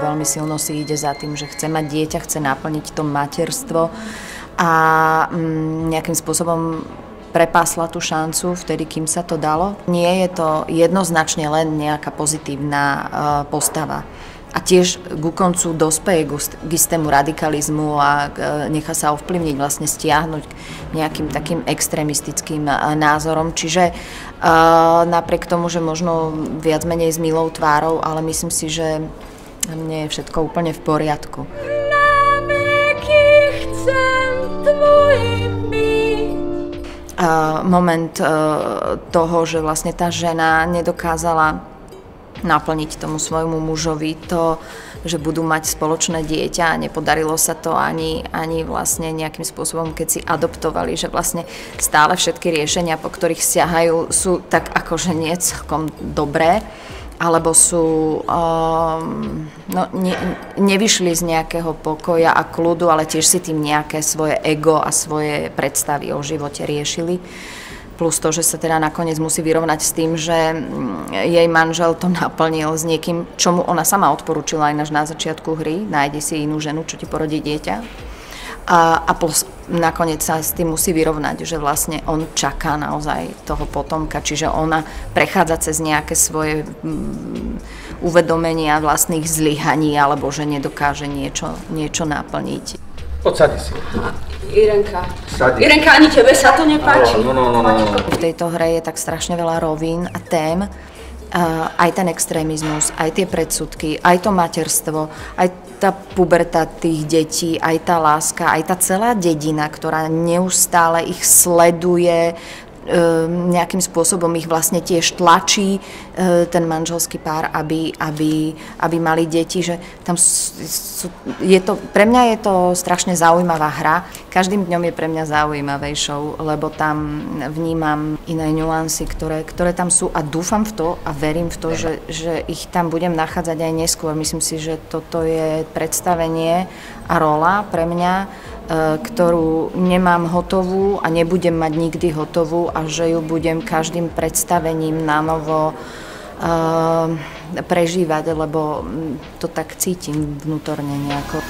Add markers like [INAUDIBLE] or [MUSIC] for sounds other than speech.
Veľmi silno si ide za tým, že chce mať dieťa, chce naplniť to materstvo a mm, nejakým spôsobom prepásla tú šancu vtedy, kým sa to dalo. Nie je to jednoznačne len nejaká pozitívna uh, postava a tiež ku koncu dospeje k istému radikalizmu a e, nechá sa ovplyvniť, vlastne stiahnuť nejakým takým extrémistickým e, názorom. Čiže uh, napriek tomu, že možno viac menej s milou tvárou, ale myslím si, že mne je všetko úplne v poriadku. Moment toho, že vlastne tá žena nedokázala naplniť tomu svojmu mužovi to, že budú mať spoločné dieťa a nepodarilo sa to ani, ani vlastne nejakým spôsobom, keď si adoptovali, že vlastne stále všetky riešenia, po ktorých siahajú, sú tak akože nie celkom dobré alebo sú, um, no, ne, nevyšli z nejakého pokoja a kľudu, ale tiež si tým nejaké svoje ego a svoje predstavy o živote riešili plus to, že sa teda nakoniec musí vyrovnať s tým, že mm, jej manžel to [LAUGHS] naplnil s niekým, čomu ona sama odporúčila aj na začiatku hry, nájde si inú ženu, čo ti porodí dieťa. A, a plus nakoniec sa s tým musí vyrovnať, že vlastne on čaká naozaj toho potomka, čiže ona prechádza cez nejaké svoje mm, uvedomenia vlastných zlyhaní alebo že nedokáže niečo, niečo naplniť. Podsadi si. Irenka. Sadi. Irenka, ani tebe sa to nepáči? No, no, no, no, no. V tejto hre je tak strašne veľa rovín a tém, aj ten extrémizmus, aj tie predsudky, aj to materstvo, aj tá puberta tých detí, aj tá láska, aj tá celá dedina, ktorá neustále ich sleduje, Ehm, nejakým spôsobom ich vlastne tiež tlačí e, ten manželský pár, aby, aby, aby mali deti, že tam sú, je to, pre mňa je to strašne zaujímavá hra. Každým dňom je pre mňa zaujímavejšou, lebo tam vnímam iné nuancy, ktoré, ktoré tam sú a dúfam v to a verím v to, že, že ich tam budem nachádzať aj neskôr. Myslím si, že toto je predstavenie a rola pre mňa, ktorú nemám hotovú a nebudem mať nikdy hotovú a že ju budem každým predstavením na novo e, prežívať, lebo to tak cítim vnútorne nejako